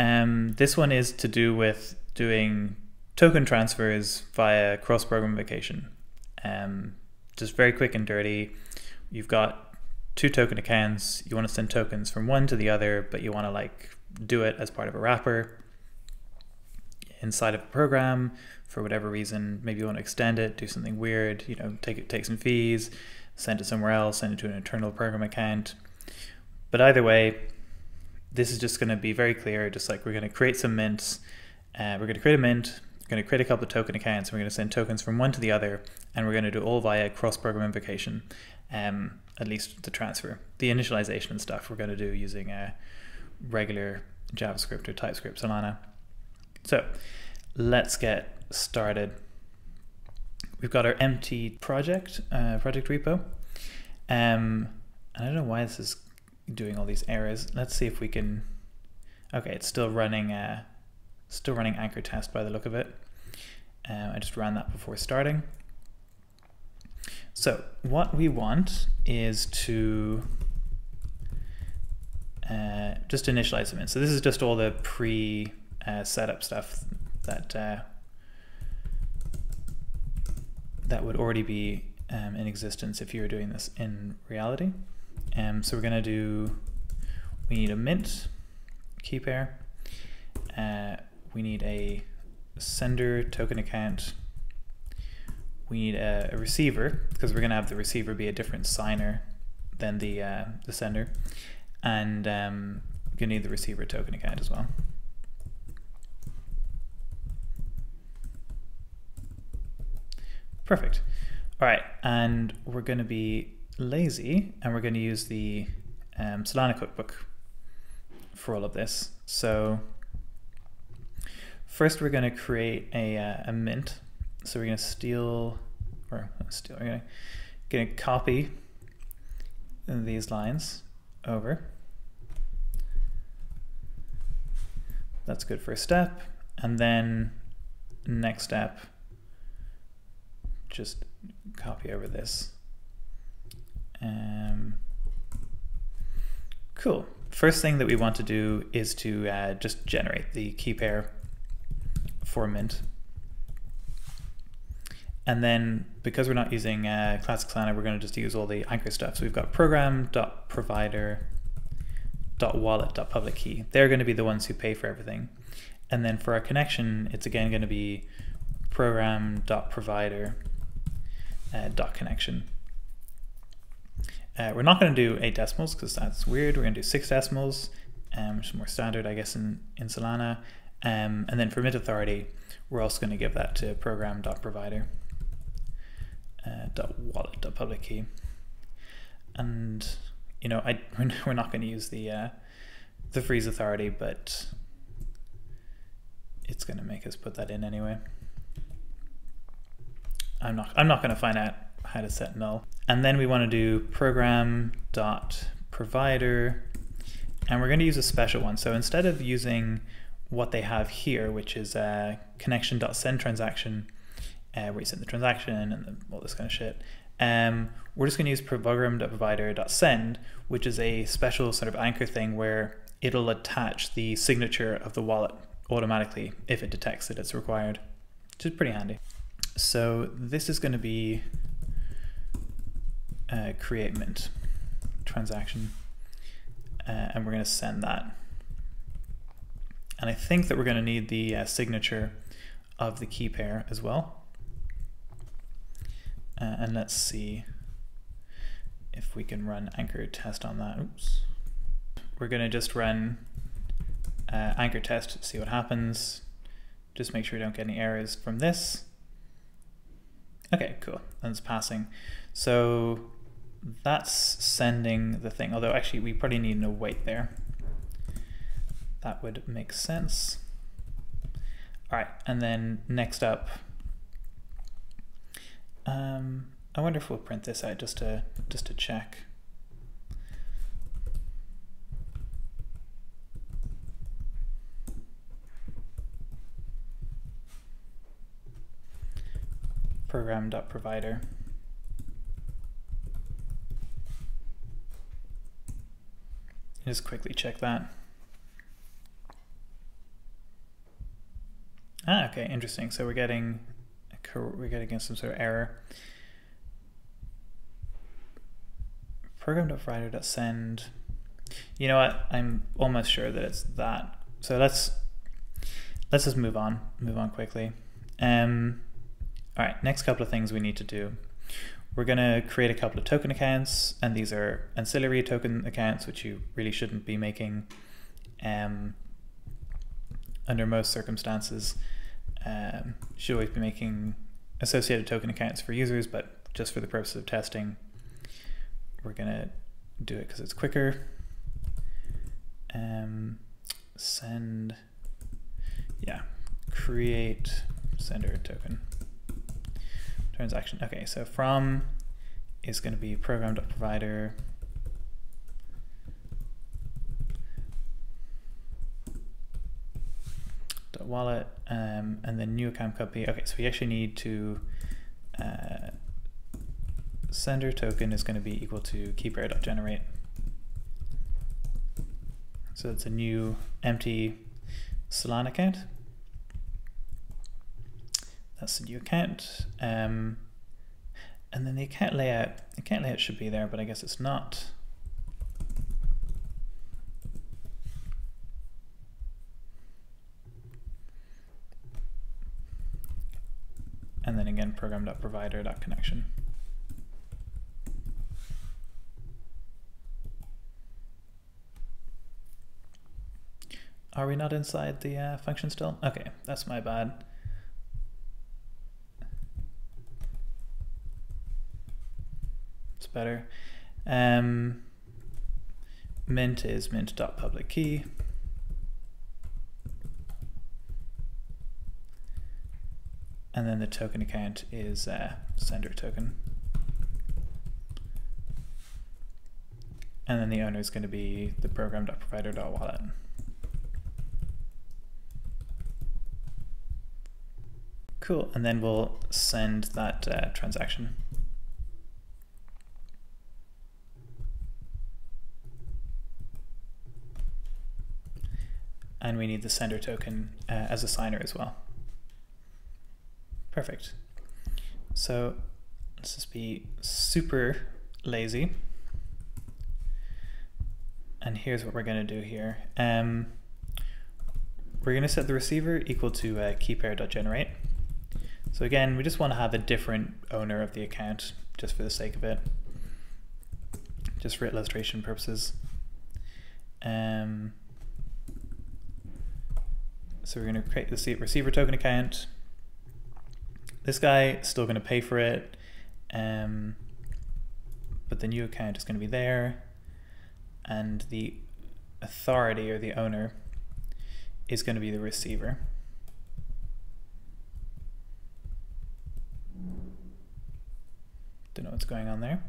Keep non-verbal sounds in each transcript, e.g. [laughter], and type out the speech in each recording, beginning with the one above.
Um, this one is to do with doing token transfers via cross-program invocation. Um, just very quick and dirty. You've got two token accounts. You want to send tokens from one to the other, but you want to like do it as part of a wrapper inside of a program for whatever reason. Maybe you want to extend it, do something weird. You know, take it, take some fees, send it somewhere else, send it to an internal program account. But either way, this is just going to be very clear. Just like we're going to create some mints. Uh, we're going to create a mint. We're going to create a couple of token accounts. And we're going to send tokens from one to the other, and we're going to do all via cross-program invocation. Um, at least the transfer, the initialization and stuff. We're going to do using a regular JavaScript or TypeScript Solana. So let's get started. We've got our empty project, uh, project repo. Um, and I don't know why this is doing all these errors. Let's see if we can. Okay, it's still running. Uh, still running anchor test by the look of it. Uh, I just ran that before starting. So what we want is to uh, just initialize them in. So this is just all the pre uh, setup stuff that uh, that would already be um, in existence if you were doing this in reality. Um, so we're going to do, we need a mint key pair. Uh, we need a sender token account. We need a, a receiver because we're going to have the receiver be a different signer than the uh, the sender, and um, to need the receiver token account as well. Perfect. All right, and we're going to be lazy, and we're going to use the um, Solana cookbook for all of this. So first, we're going to create a, uh, a mint. So we're going to steal, or steal. We're going to, going to copy these lines over. That's good for a step. And then next step, just copy over this. Um, cool. First thing that we want to do is to uh, just generate the key pair for Mint. And then because we're not using uh, Classic Solana, we're going to just use all the anchor stuff. So we've got program.provider.wallet.public key. They're going to be the ones who pay for everything. And then for our connection, it's again going to be program.provider uh. Uh, we're not going to do eight decimals because that's weird. We're going to do six decimals, um, which is more standard, I guess, in, in Solana. Um, and then for mint authority, we're also going to give that to program.provider uh, dot wallet dot public key. And you know, I [laughs] we're not going to use the uh, the freeze authority, but it's going to make us put that in anyway. I'm not I'm not going to find out how to set null. And then we want to do program dot provider, and we're going to use a special one. So instead of using what they have here, which is a connection dot send transaction, uh, where you send the transaction and the, all this kind of shit. Um, we're just going to use program.provider.send, which is a special sort of anchor thing where it'll attach the signature of the wallet automatically if it detects that it's required, which is pretty handy. So this is going to be a create mint transaction, uh, and we're going to send that. And I think that we're going to need the uh, signature of the key pair as well. Uh, and let's see if we can run anchor test on that. Oops. We're going to just run uh, anchor test see what happens. Just make sure we don't get any errors from this. Okay, cool. That's passing. So that's sending the thing, although actually we probably need no wait there. That would make sense. All right, and then next up, um, I wonder if we'll print this out just to just to check. Program.provider. Just quickly check that. Ah, okay, interesting. So we're getting we're getting some sort of error. Program.writer.send. You know what? I'm almost sure that it's that. So let's let's just move on. Move on quickly. Um, all right. Next couple of things we need to do. We're going to create a couple of token accounts, and these are ancillary token accounts, which you really shouldn't be making um, under most circumstances. Um, should always be making associated token accounts for users, but just for the purpose of testing, we're going to do it because it's quicker. Um, send, yeah, create sender token transaction. Okay, so from is going to be program.provider wallet um, and then new account copy. Okay, so we actually need to uh, sender token is going to be equal to keypair.generate. So it's a new empty Solana account. That's the new account. Um, and then the account layout, the account layout should be there, but I guess it's not. and then again program.provider.connection. Are we not inside the uh, function still? Okay, that's my bad. It's better. Um, mint is mint.public key. and then the token account is uh, sender token. And then the owner is going to be the program.provider.wallet. Cool, and then we'll send that uh, transaction. And we need the sender token uh, as a signer as well. Perfect. So let's just be super lazy. And here's what we're going to do here. Um, we're going to set the receiver equal to uh, keypair.generate. So again, we just want to have a different owner of the account just for the sake of it, just for illustration purposes. Um, so we're going to create the receiver token account. This guy is still going to pay for it, um, but the new account is going to be there, and the authority or the owner is going to be the receiver. Don't know what's going on there.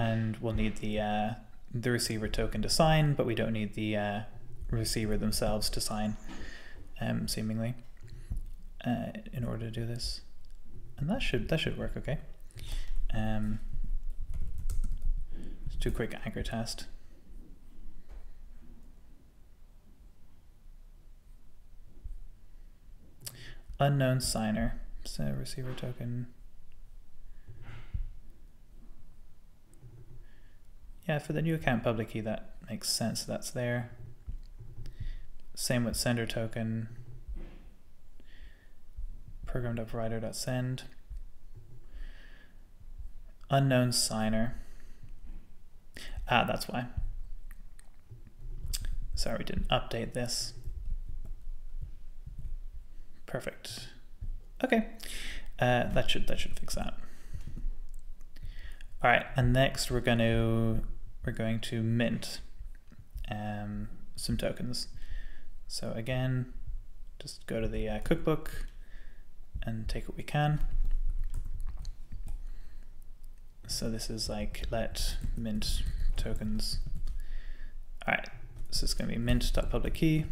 And we'll need the uh, the receiver token to sign, but we don't need the uh, receiver themselves to sign, um, seemingly, uh, in order to do this. And that should that should work okay. Um, let's do a quick anchor test. Unknown signer. So receiver token. Yeah, for the new account public key, that makes sense. That's there. Same with sender token. Program.provider.send. Unknown signer. Ah, that's why. Sorry, we didn't update this. Perfect. Okay, uh, that should that should fix that. All right, and next we're going to we're going to mint um, some tokens. So again, just go to the uh, cookbook and take what we can. So this is like let mint tokens. All right, so it's going to be mint.public key.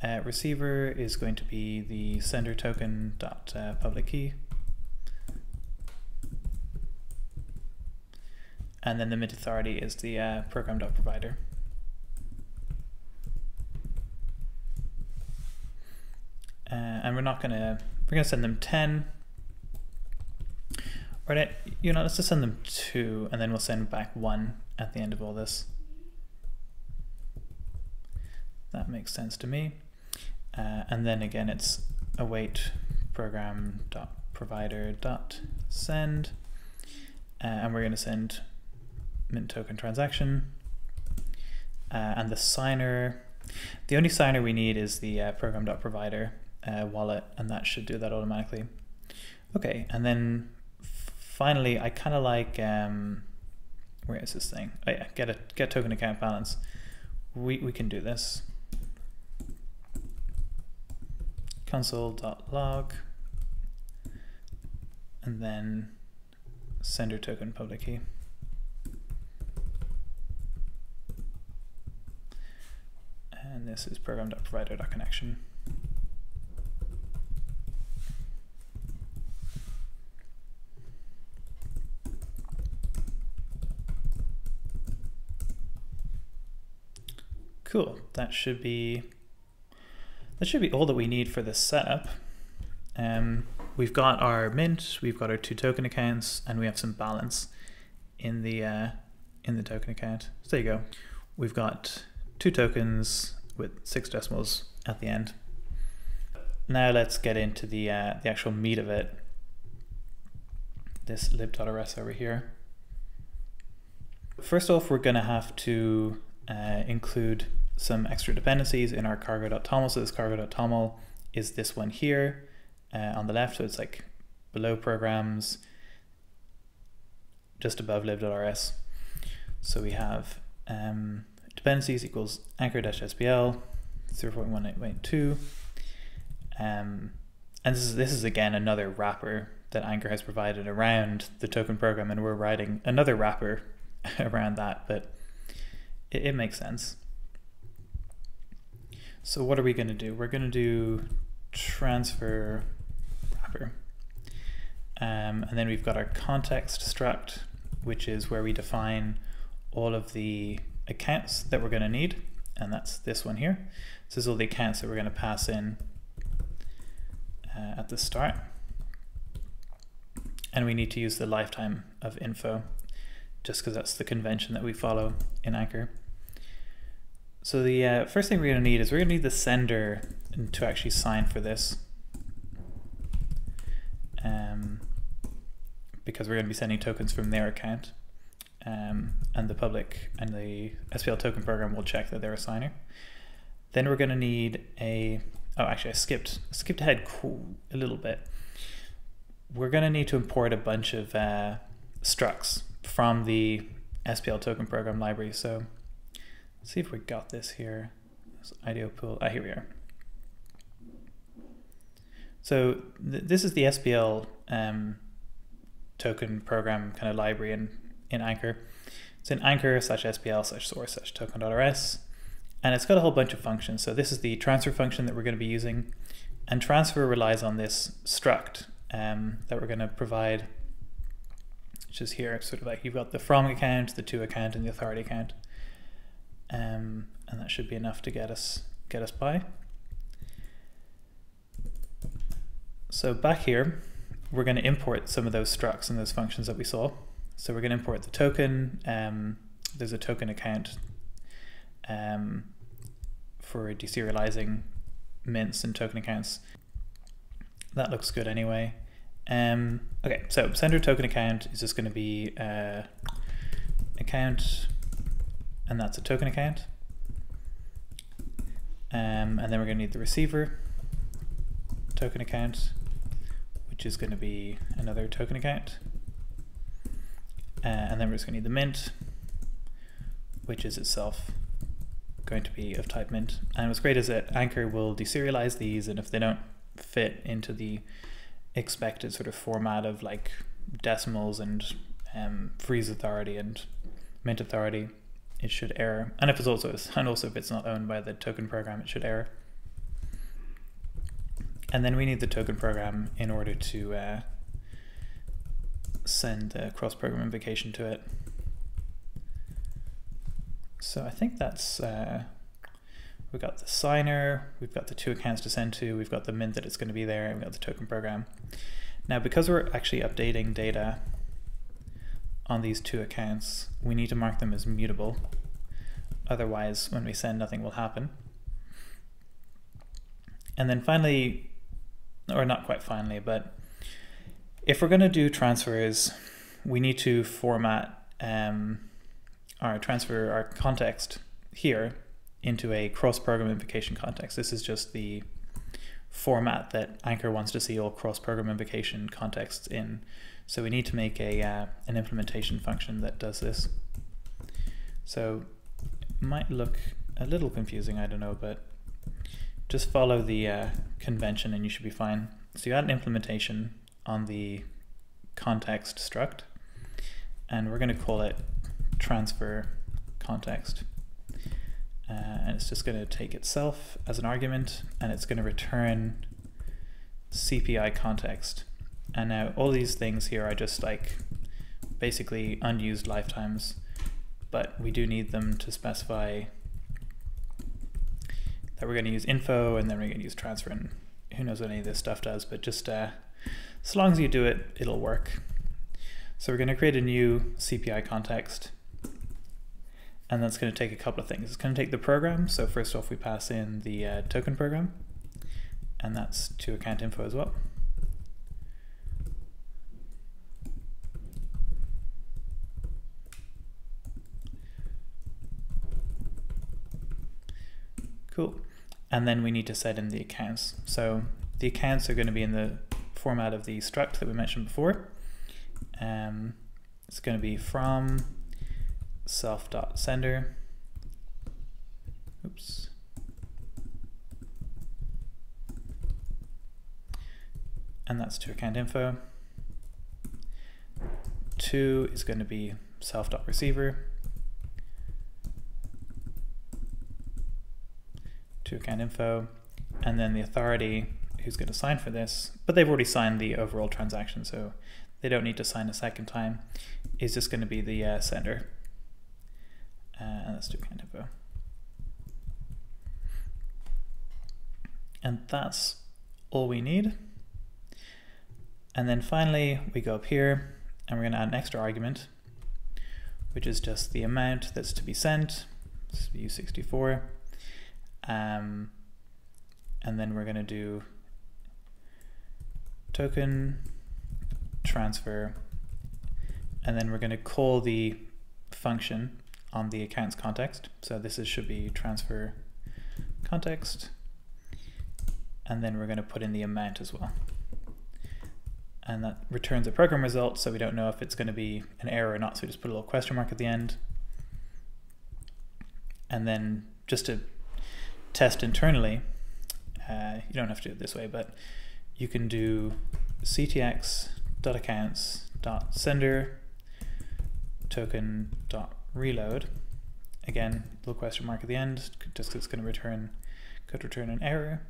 Uh, receiver is going to be the sender token dot uh, public key. And then the mint authority is the uh, program.provider. Uh, and we're not gonna we're gonna send them 10 or you know let's just send them two and then we'll send back one at the end of all this. That makes sense to me. Uh, and then again it's await program dot provider dot send. Uh, and we're going to send mint token transaction uh, and the signer the only signer we need is the uh, program dot provider uh, wallet, and that should do that automatically. Okay, and then finally, I kind of like um, where is this thing? Oh yeah, get a get token account balance. We we can do this. Console.log and then sender token public key. And this is program.provider.connection. Cool. That should be that should be all that we need for this setup. Um, we've got our mint, we've got our two token accounts, and we have some balance in the uh, in the token account. So there you go. We've got two tokens with six decimals at the end. Now let's get into the uh, the actual meat of it. This lib.rs over here. First off, we're going to have to uh, include some extra dependencies in our cargo.toml. So this cargo.toml is this one here uh, on the left. So it's like below programs, just above lib.rs. So we have um, dependencies equals anchor-spl 0.1882. Um, and this is, this is again another wrapper that Anchor has provided around the token program, and we're writing another wrapper [laughs] around that, but it, it makes sense. So what are we going to do? We're going to do transfer wrapper. Um, and then we've got our context struct, which is where we define all of the accounts that we're going to need. And that's this one here. This is all the accounts that we're going to pass in uh, at the start. And we need to use the lifetime of info just because that's the convention that we follow in Anchor. So the uh, first thing we're going to need is we're going to need the sender to actually sign for this. Um, because we're going to be sending tokens from their account. Um, and the public and the SPL token program will check that they're a signer. Then we're going to need a, oh actually I skipped, skipped ahead a little bit. We're going to need to import a bunch of uh, structs from the SPL token program library. So Let's see if we got this here. This IDO pool. Ah, here we are. So th this is the SPL um, token program kind of library in, in Anchor. It's in Anchor slash SPL slash source slash token.rs. And it's got a whole bunch of functions. So this is the transfer function that we're going to be using. And transfer relies on this struct um, that we're going to provide, which is here. Sort of like you've got the from account, the to account, and the authority account um, and that should be enough to get us get us by. So back here, we're going to import some of those structs and those functions that we saw. So we're going to import the token. Um, there's a token account um, for deserializing mints and token accounts. That looks good anyway. Um, okay, so sender token account is just going to be uh, account and that's a token account. Um, and then we're going to need the receiver token account, which is going to be another token account. Uh, and then we're just going to need the mint, which is itself going to be of type mint. And what's great is that Anchor will deserialize these, and if they don't fit into the expected sort of format of like decimals and um, freeze authority and mint authority, it should error. And if it's also and also if it's not owned by the token program, it should error. And then we need the token program in order to uh, send the cross-program invocation to it. So I think that's, uh, we've got the signer, we've got the two accounts to send to, we've got the mint that it's going to be there, and we've got the token program. Now, because we're actually updating data on these two accounts, we need to mark them as mutable. Otherwise, when we send, nothing will happen. And then finally, or not quite finally, but if we're going to do transfers, we need to format um, our transfer, our context here into a cross-program invocation context. This is just the format that Anchor wants to see all cross-program invocation contexts in. So we need to make a uh, an implementation function that does this. So it might look a little confusing, I don't know, but just follow the uh, convention and you should be fine. So you add an implementation on the context struct, and we're going to call it transfer context. Uh, and it's just going to take itself as an argument, and it's going to return CPI context. And now all these things here are just like basically unused lifetimes, but we do need them to specify that we're going to use info and then we're going to use transfer and who knows what any of this stuff does, but just uh, as long as you do it, it'll work. So we're going to create a new CPI context and that's going to take a couple of things. It's going to take the program. So first off, we pass in the uh, token program and that's to account info as well. Cool. And then we need to set in the accounts. So the accounts are going to be in the format of the struct that we mentioned before. Um, it's going to be from self.sender. Oops. And that's to account info. Two is going to be self.receiver. to account info, and then the authority who's going to sign for this, but they've already signed the overall transaction, so they don't need to sign a second time, is just going to be the uh, sender. Uh, and let's do account info. And that's all we need. And then finally, we go up here and we're going to add an extra argument, which is just the amount that's to be sent, this is U64. Um, and then we're going to do token transfer, and then we're going to call the function on the accounts context. So this is, should be transfer context, and then we're going to put in the amount as well. And that returns a program result, so we don't know if it's going to be an error or not, so we just put a little question mark at the end. And then just to test internally, uh, you don't have to do it this way, but you can do ctx.accounts.sender token.reload. Again, little question mark at the end, just it's going to return, could return an error.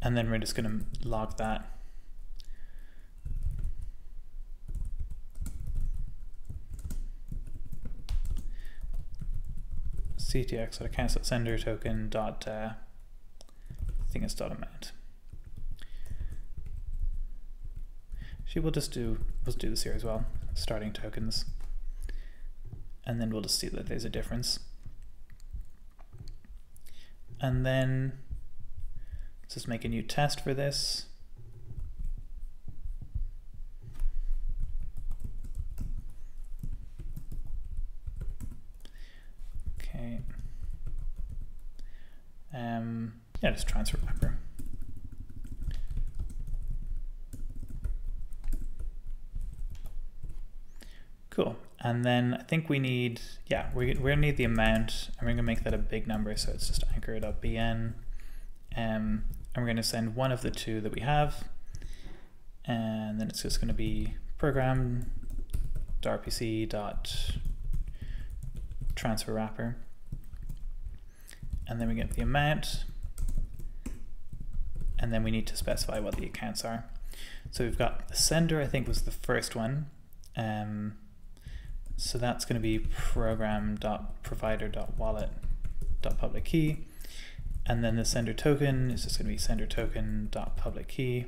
And then we're just going to log that ctx dot accounts sender token dot uh, I think it's dot amount. She will just do we'll do this here as well, starting tokens, and then we'll just see that there's a difference. And then let's just make a new test for this. Okay. Um, yeah, just transfer wrapper. Cool. And then I think we need, yeah, we're, we're gonna need the amount and we're gonna make that a big number. So it's just anchor.bn. Um, and we're gonna send one of the two that we have. And then it's just gonna be program rpc dot transfer wrapper and then we get the amount, and then we need to specify what the accounts are. So we've got the sender, I think was the first one. Um, So that's going to be program.provider.wallet.public key. And then the sender token is just going to be sender token.public key.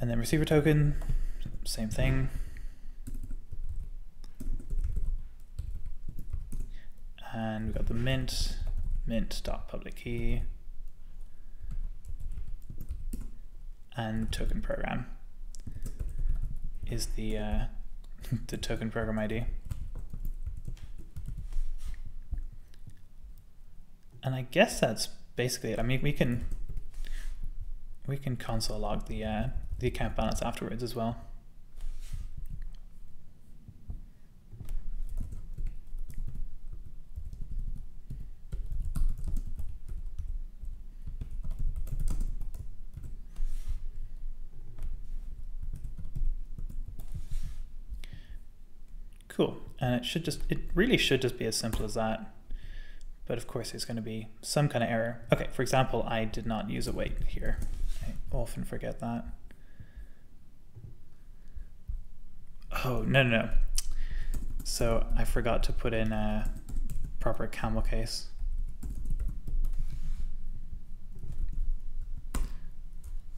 And then receiver token, same thing. And we've got the mint, mint.public key. And token program is the uh, [laughs] the token program ID. And I guess that's basically it. I mean, we can we can console log the uh, the account balance afterwards as well. Cool, and it should just, it really should just be as simple as that. But of course there's gonna be some kind of error. Okay, for example, I did not use await here. I often forget that. Oh, no, no, no. So I forgot to put in a proper camel case.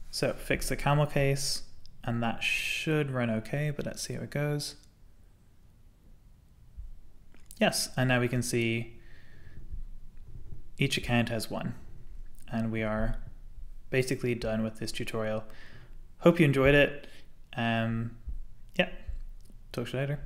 So fix the camel case and that should run okay, but let's see how it goes. Yes, and now we can see each account has one. And we are basically done with this tutorial. Hope you enjoyed it. Um, yeah, talk to you later.